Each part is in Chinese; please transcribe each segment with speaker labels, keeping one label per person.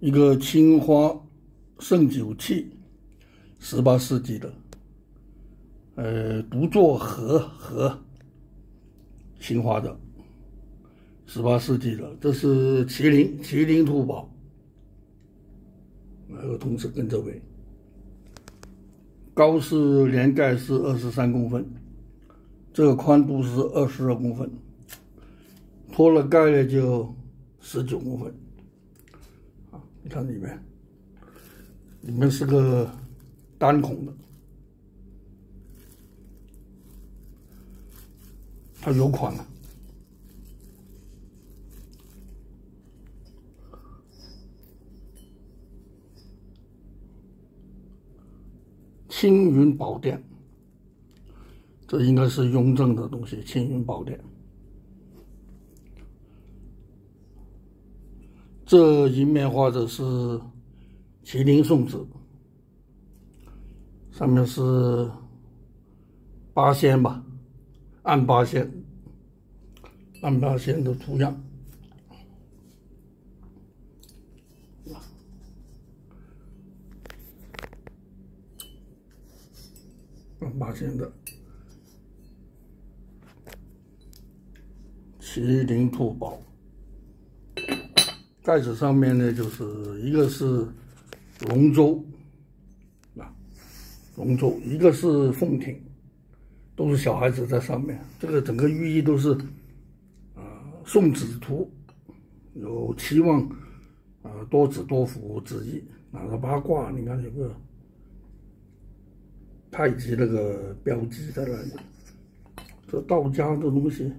Speaker 1: 一个青花盛酒器，十八世纪的，呃，独坐和和青花的，十八世纪的，这是麒麟麒麟兔宝，还有同时跟着尾，高是连盖是二十三公分，这个宽度是二十二公分。脱了盖呢，就十九公分。看里面，里面是个单孔的，它有款了。青云宝殿，这应该是雍正的东西。青云宝殿。这一面画的是麒麟送子，上面是八仙吧，暗八仙，暗八仙的图样，暗八仙的麒麟兔宝。盖子上面呢，就是一个是龙舟啊，龙舟，一个是凤艇，都是小孩子在上面。这个整个寓意都是啊，送子图，有期望啊，多子多福之意。拿着八卦，你看有个太极那个标记在那里。这道家的东西。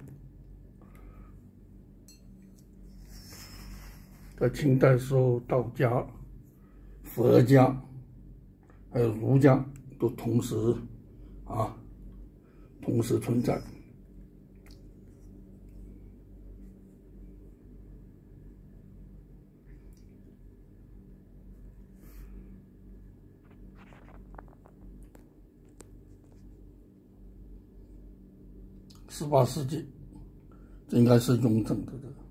Speaker 1: 在清代时候，道家、佛家还有儒家都同时啊，同时存在。十八世纪，这应该是雍正的这个。